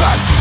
back